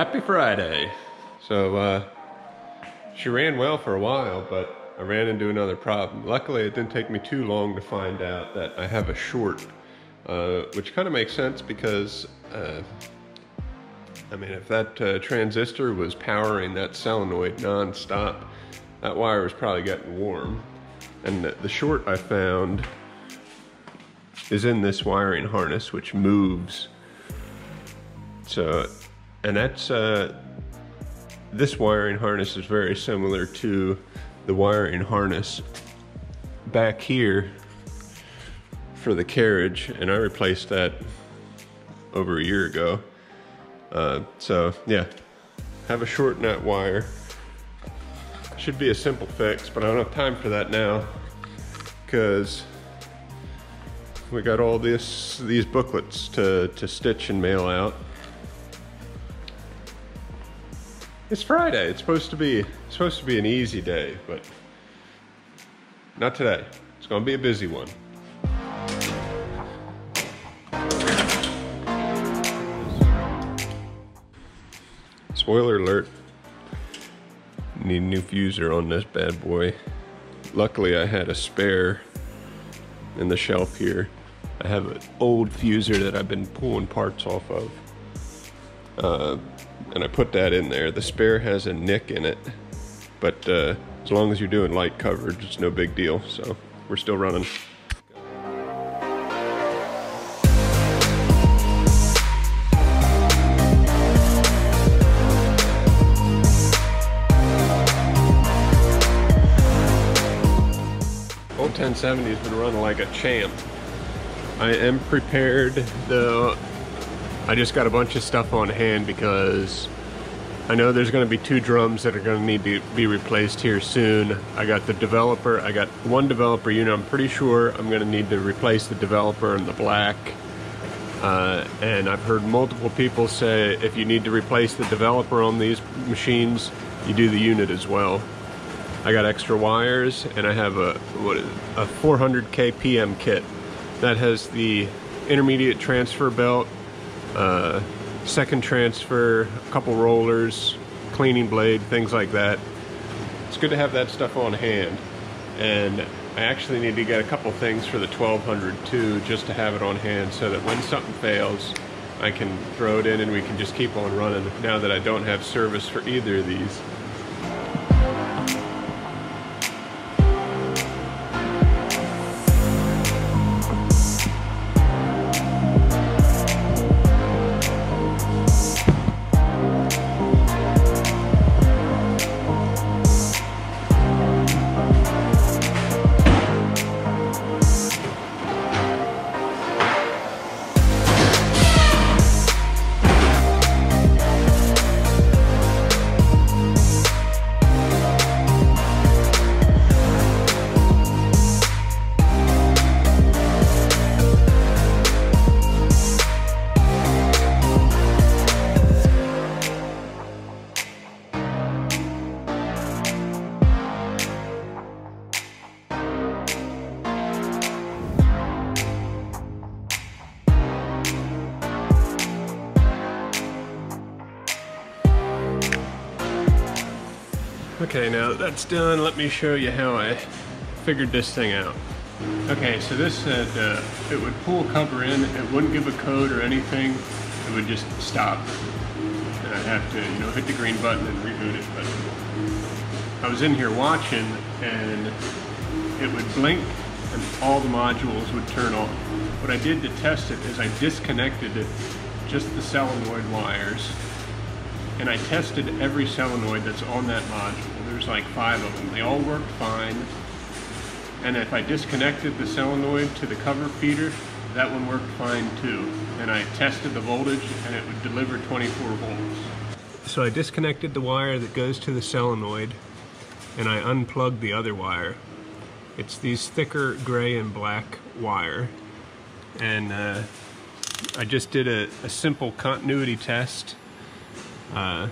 Happy Friday. So, uh, she ran well for a while, but I ran into another problem. Luckily, it didn't take me too long to find out that I have a short, uh, which kind of makes sense because, uh, I mean, if that uh, transistor was powering that solenoid nonstop, that wire was probably getting warm. And the, the short I found is in this wiring harness, which moves. So, and that's, uh, this wiring harness is very similar to the wiring harness back here for the carriage, and I replaced that over a year ago. Uh, so yeah, have a short nut wire. Should be a simple fix, but I don't have time for that now because we got all this these booklets to, to stitch and mail out. It's Friday. It's supposed to be supposed to be an easy day, but not today. It's going to be a busy one. Spoiler alert. Need a new fuser on this bad boy. Luckily I had a spare in the shelf here. I have an old fuser that I've been pulling parts off of. Uh, and I put that in there. The spare has a nick in it, but uh, as long as you're doing light coverage, it's no big deal. So we're still running. Old 1070 has been running like a champ. I am prepared though I just got a bunch of stuff on hand because I know there's going to be two drums that are going to need to be replaced here soon. I got the developer, I got one developer unit. I'm pretty sure I'm going to need to replace the developer in the black. Uh, and I've heard multiple people say if you need to replace the developer on these machines, you do the unit as well. I got extra wires and I have a what a 400 kpm kit that has the intermediate transfer belt uh, second transfer, a couple rollers, cleaning blade, things like that. It's good to have that stuff on hand. And I actually need to get a couple things for the 1200 too, just to have it on hand so that when something fails, I can throw it in and we can just keep on running now that I don't have service for either of these. Okay, now that that's done, let me show you how I figured this thing out. Okay, so this said uh, it would pull cover in, it wouldn't give a code or anything, it would just stop. And I'd have to, you know, hit the green button and reboot it. But I was in here watching and it would blink and all the modules would turn on. What I did to test it is I disconnected it, just the solenoid wires, and I tested every solenoid that's on that module. There's like five of them. They all worked fine. And if I disconnected the solenoid to the cover feeder, that one worked fine too. And I tested the voltage and it would deliver 24 volts. So I disconnected the wire that goes to the solenoid and I unplugged the other wire. It's these thicker gray and black wire. And uh, I just did a, a simple continuity test uh,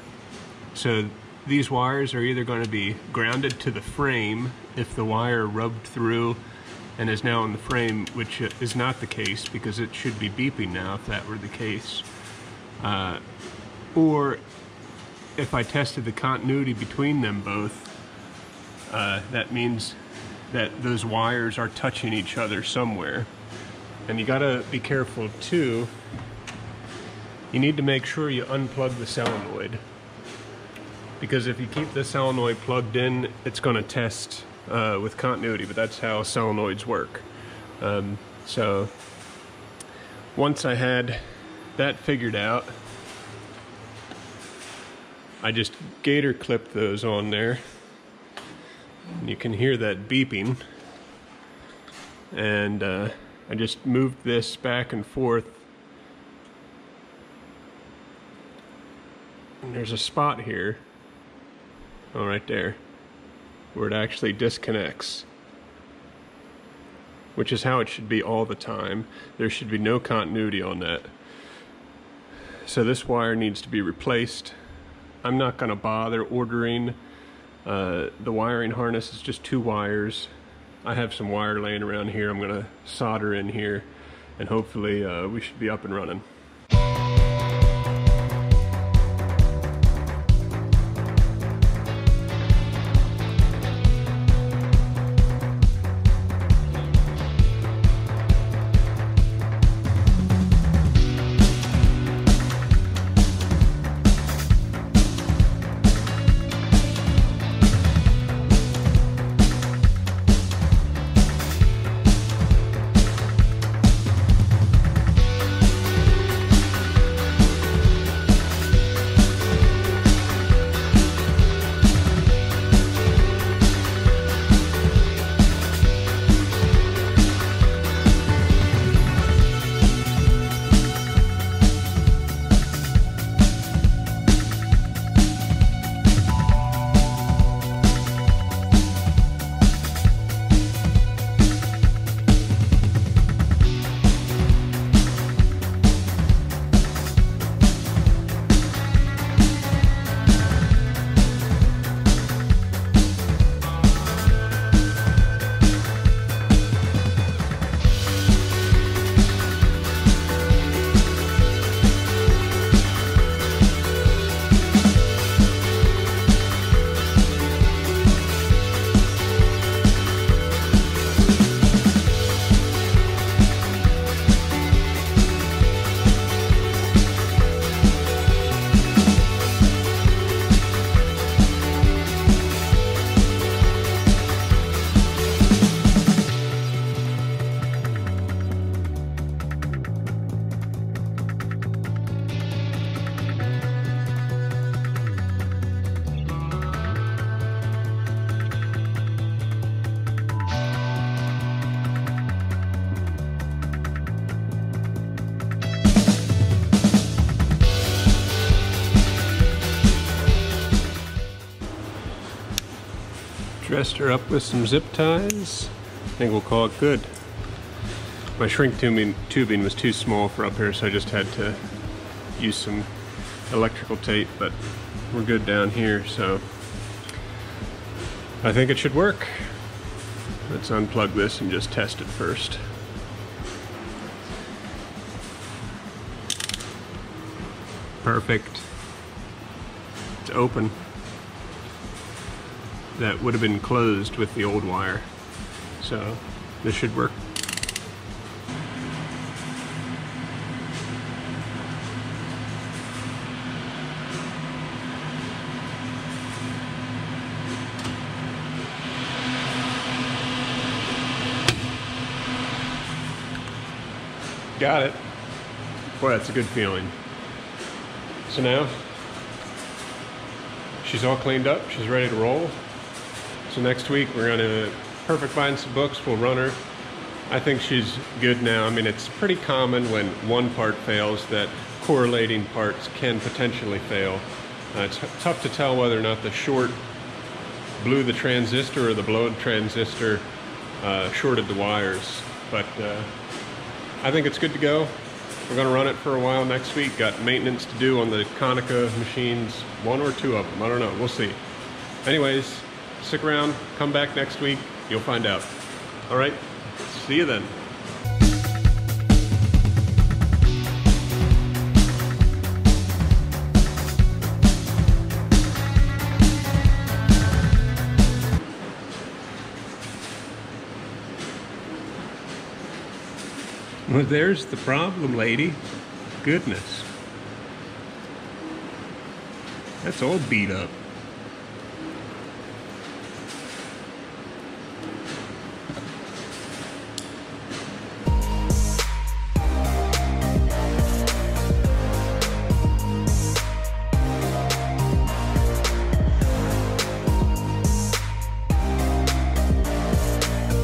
so these wires are either going to be grounded to the frame if the wire rubbed through and is now in the frame, which is not the case because it should be beeping now if that were the case. Uh, or if I tested the continuity between them both, uh, that means that those wires are touching each other somewhere. And you gotta be careful too. You need to make sure you unplug the solenoid. Because if you keep the solenoid plugged in, it's gonna test uh, with continuity, but that's how solenoids work. Um, so once I had that figured out, I just gator clipped those on there. And you can hear that beeping. And uh, I just moved this back and forth. And there's a spot here, oh, right there, where it actually disconnects. Which is how it should be all the time. There should be no continuity on that. So this wire needs to be replaced. I'm not going to bother ordering uh, the wiring harness. It's just two wires. I have some wire laying around here. I'm going to solder in here and hopefully uh, we should be up and running. Dressed her up with some zip ties. I think we'll call it good. My shrink tubing, tubing was too small for up here, so I just had to use some electrical tape, but we're good down here, so I think it should work. Let's unplug this and just test it first. Perfect. It's open that would have been closed with the old wire. So this should work. Got it. Boy, that's a good feeling. So now, she's all cleaned up, she's ready to roll. So next week we're going to Perfect Bind some books. We'll run her. I think she's good now. I mean, it's pretty common when one part fails that correlating parts can potentially fail. Uh, it's tough to tell whether or not the short blew the transistor or the blowed transistor uh, shorted the wires. But uh, I think it's good to go. We're going to run it for a while next week. Got maintenance to do on the Konica machines, one or two of them. I don't know. We'll see. Anyways, Stick around, come back next week, you'll find out. All right, see you then. Well, there's the problem, lady. Goodness. That's all beat up.